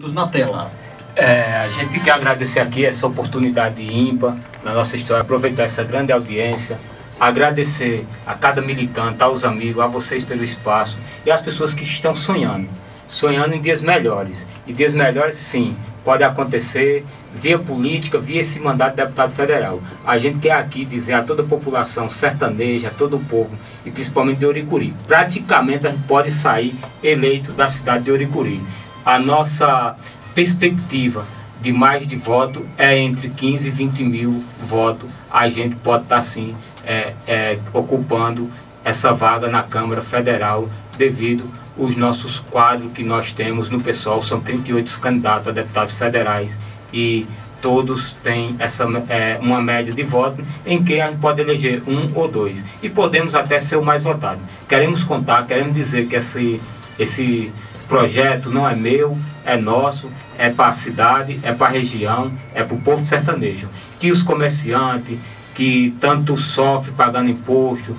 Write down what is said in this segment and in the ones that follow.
Todos na tela. É, a gente quer agradecer aqui essa oportunidade ímpar na nossa história, aproveitar essa grande audiência, agradecer a cada militante, aos amigos, a vocês pelo espaço e às pessoas que estão sonhando, sonhando em dias melhores. E dias melhores, sim, pode acontecer via política, via esse mandato de deputado federal. A gente quer aqui dizer a toda a população sertaneja, a todo o povo, e principalmente de Oricuri, praticamente a gente pode sair eleito da cidade de Oricuri. A nossa perspectiva de mais de voto é entre 15 e 20 mil votos. A gente pode estar sim é, é, ocupando essa vaga na Câmara Federal devido os nossos quadros que nós temos no pessoal são 38 candidatos a deputados federais e todos têm essa, é, uma média de votos em que a gente pode eleger um ou dois e podemos até ser o mais votado. Queremos contar, queremos dizer que esse, esse projeto não é meu, é nosso, é para a cidade, é para a região, é para o povo sertanejo. Que os comerciantes que tanto sofrem pagando imposto,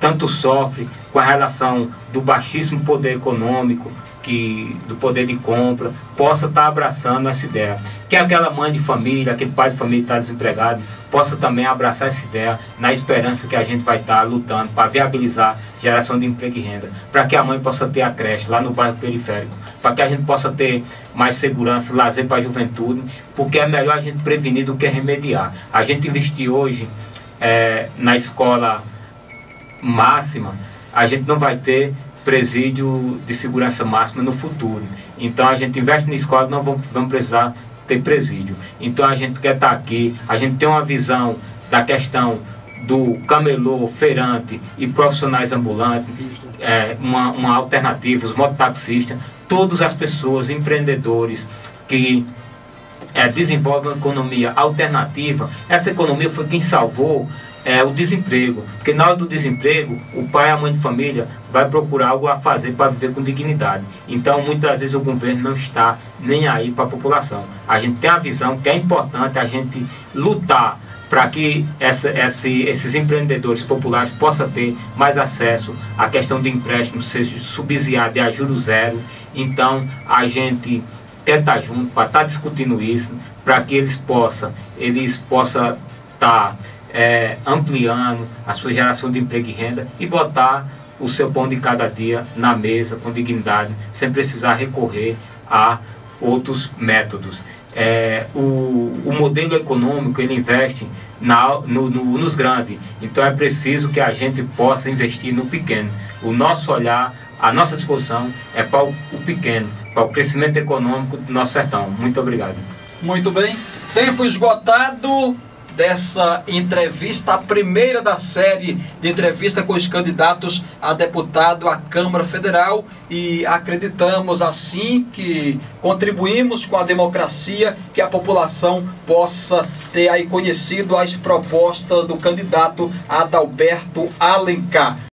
tanto sofrem com a relação do baixíssimo poder econômico, que do poder de compra, possa estar abraçando essa ideia. Que aquela mãe de família, aquele pai de família que está desempregado, possa também abraçar essa ideia na esperança que a gente vai estar lutando para viabilizar geração de emprego e renda, para que a mãe possa ter a creche lá no bairro periférico, para que a gente possa ter mais segurança, lazer para a juventude, porque é melhor a gente prevenir do que remediar. A gente investir hoje é, na escola máxima, a gente não vai ter presídio de segurança máxima no futuro. Então a gente investe na escola, não vamos, vamos precisar ter presídio. Então a gente quer estar aqui, a gente tem uma visão da questão do camelô, feirante e profissionais ambulantes, é, uma, uma alternativa, os mototaxistas, todas as pessoas, empreendedores que é, desenvolvem uma economia alternativa. Essa economia foi quem salvou é o desemprego. Porque na hora do desemprego, o pai e a mãe de família vai procurar algo a fazer para viver com dignidade. Então, muitas vezes o governo não está nem aí para a população. A gente tem a visão que é importante a gente lutar para que essa, esse, esses empreendedores populares possam ter mais acesso à questão de empréstimo, seja subsidiado a juros zero. Então, a gente quer estar junto para estar discutindo isso, para que eles possam eles possam estar é, ampliando a sua geração de emprego e renda e botar o seu pão de cada dia na mesa com dignidade, sem precisar recorrer a outros métodos. É, o, o modelo econômico ele investe na, no, no, nos grandes, então é preciso que a gente possa investir no pequeno. O nosso olhar, a nossa disposição é para o, o pequeno, para o crescimento econômico do nosso sertão. Muito obrigado. Muito bem. Tempo esgotado dessa entrevista, a primeira da série de entrevista com os candidatos a deputado à Câmara Federal e acreditamos assim que contribuímos com a democracia, que a população possa ter aí conhecido as propostas do candidato Adalberto Alencar.